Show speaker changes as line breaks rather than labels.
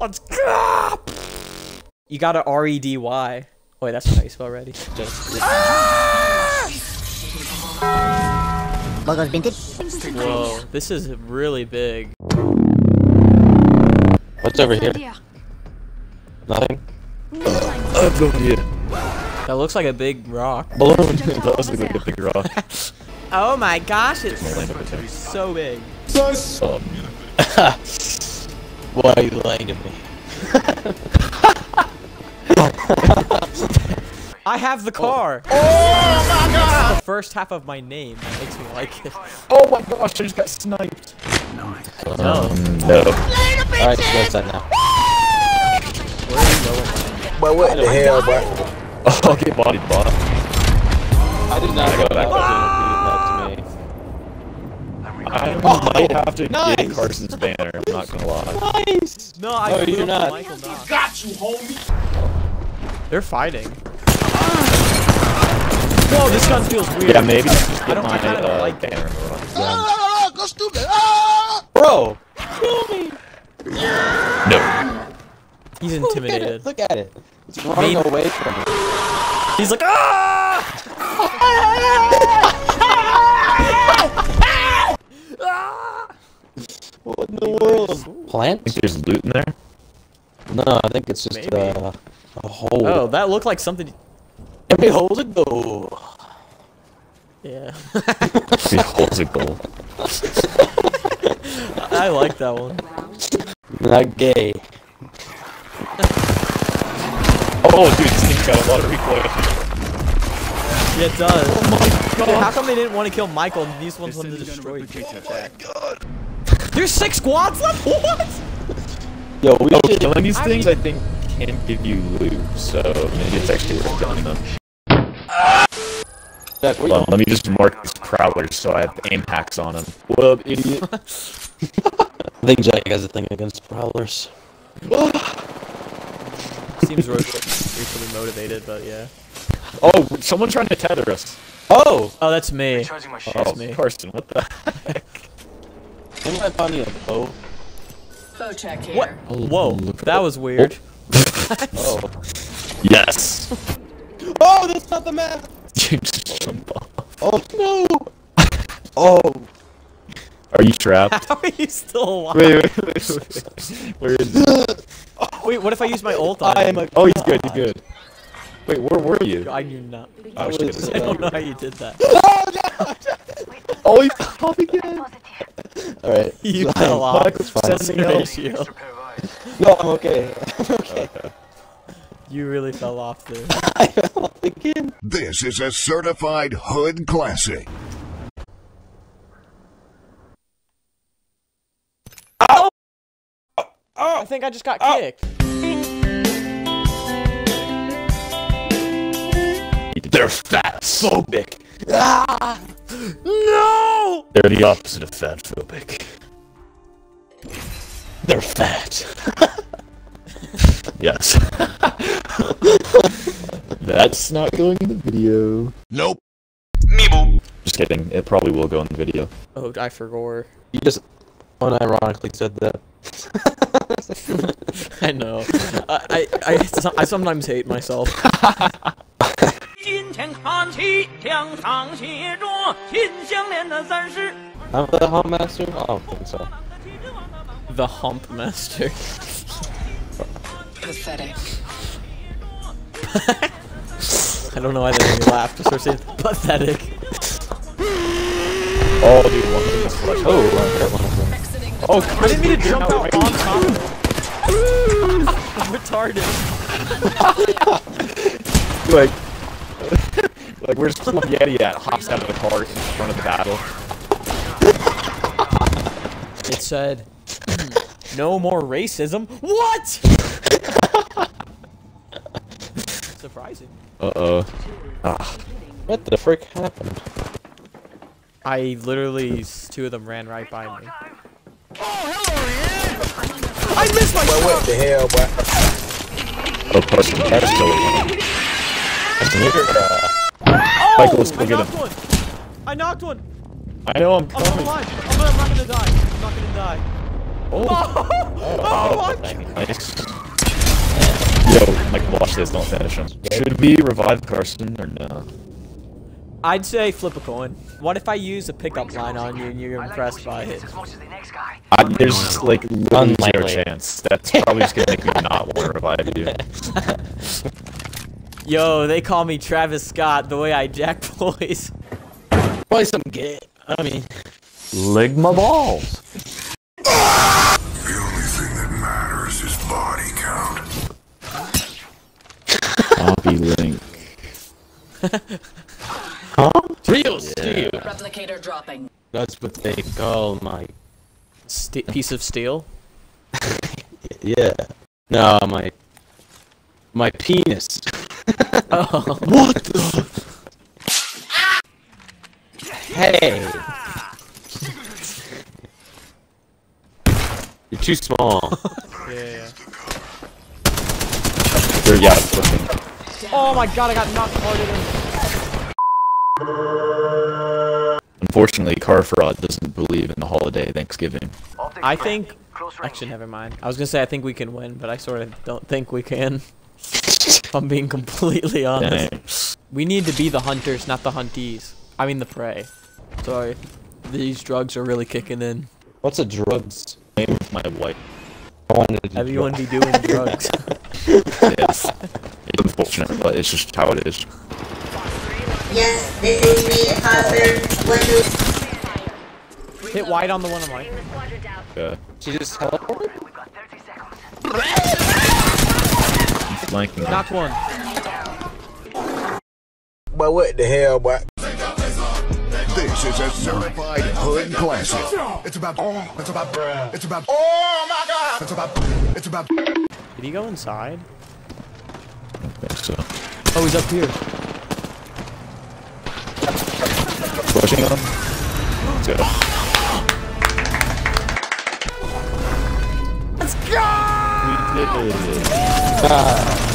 Let's go! You got a R E D Y. Wait, that's not how you spell ready.
Logos vintage.
Whoa, this is really big.
What's over here? Nothing? I have no idea.
That looks like a big rock.
Balloon. that does look like a big rock.
Oh my gosh, it's so big.
Um, Why are you lying to me?
I have the car. Oh my god! The first half of my name that makes me like it.
Oh my gosh, I just got sniped.
No.
Um, no. Alright, go inside now.
Where are you going?
But what the hell, bro?
Oh, I'll get bodied, bot. I did not go back to I might have to get Carson's banner, I'm not gonna lie.
Nice! No, I
No, you're not.
Michael Knox.
Got you, homie.
They're fighting. Whoa, this gun feels weird.
Yeah, maybe just
I don't- I
my
kinda
uh,
like it.
banner wrong.
Ah, go stupid. Ah!
Bro! Kill me! No.
He's
Look at
intimidated.
it, look at it. It's running
Mean-
away from me.
He's like, ah! Ah!
What in the world? Plant? think there's loot in there? No, I think it's just
Maybe.
uh, a hole.
Oh, that looked like something.
How many holes it go?
Yeah.
holes a go?
I like that one.
Not gay. oh, dude, this thing's got a lot of recoil.
Yeah, it does.
Oh my
Dude, how come they didn't want to kill Michael and these ones wanted to destroy you? There's six squads left? What?
Yo, we
Oh,
should... killing these
I
things,
mean-
I think, can give you loot, so maybe it's actually worth killing them.
Jack, where
Hold
you
let me just mark these prowlers so I have aim hacks on them. What up, idiot?
I think Jack has a thing against prowlers.
Seems really motivated, but yeah.
Oh, someone trying to tether us.
Oh!
Oh, that's me.
Oh,
That's me.
Carson, what the heck?
Am I finding a bow?
Bow check here.
What? Whoa, that was weird.
Oh.
Yes!
Oh, that's not the map!
You just jump off.
Oh no! Oh!
Are you trapped?
How are you still alive?
wait, wait, wait, wait. Where is it?
Wait, what if I use my ult on
I
him?
am a
Oh, he's good, he's good. Wait, where were you?
I knew not.
I was
was,
I don't know how you did that.
Oh, he's off again!
Alright.
You
Fine.
fell off.
Michael's fine.
That's the ratio.
No, I'm okay. I'm okay.
You really fell off there.
I fell off again.
This is a certified hood classic.
oh I oh! think I just got oh! kicked.
They're fat phobic.
No!
They're the opposite of fat phobic. They're fat. yes. That's not going in the video.
Nope.
Just kidding. It probably will go in the video.
Oh, I forgot.
You just unironically said that.
I know. I, I, I, I sometimes hate myself.
金钱看齐，墙上写着心相连的三十。
I'm the home master? I don't think so.
The Hump Master.
Pathetic.
I don't know why that made me laugh. Just for saying pathetic.
Oh, dude, one of them is flush.
Oh, I hit one of them.
Oh,
I didn't mean to jump out on top of him. I'm retarded.
like, like where's Plum Yeti at? Hops out of the car in front of the battle.
It said, no more racism. What? Surprising.
Uh oh. Ah.
What the frick happened?
I literally, two of them ran right by me.
Oh, hello, I missed my But what the hell, bro?
Oh, Carson, that's still Carson, you're! Michael,
oh,
let's go
I
get
knocked
him.
one. I knocked one.
I know I'm
I'm
coming.
alive. I'm, I'm not gonna die. I'm not gonna die. Oh, oh, oh my
Nice. Yo, Mike, watch this. Don't finish him. Should we revive Carson or no?
I'd say flip a coin. What if I use a pickup line on you and you're impressed by it?
I, there's like literally zero chance. That's probably just gonna make me not want to revive you.
Yo, they call me Travis Scott the way I jack boys.
Play some game. I mean,
Lig my balls.
The only thing that matters is body count.
Copy link.
real steel.
Replicator dropping.
That's what they call my.
St piece of steel.
Yeah. No, my. My penis.
Oh,
What the? Hey. You're too small.
yeah.
Or, yeah, flipping.
Oh my god, I got knocked harder than.
Unfortunately, car fraud doesn't believe in the holiday Thanksgiving.
I think. Actually, never mind. I was gonna say I think we can win, but I sort of don't think we can. If I'm being completely honest.
Dang.
We need to be the hunters, not the huntees. I mean the prey. Sorry. These drugs are really kicking in.
What's a drugs?
Name of my wife.
I wanted to do
Everyone be doing drugs.
Yes. it's unfortunate, but it's just how it is.
Yes, this is me, Hopper. What do
Hit wide on the one I'm like.
Yeah.
She just teleported?
Flanking.
Knock one.
But what the hell, boy?
This is a certified hood classic.
It's about, it's about, it's about, oh my god! It's about, it's about.
Did he go inside?
I think so.
Oh, he's up here.
Pushing on. Let's go.
Let's go!
We did it. Bye.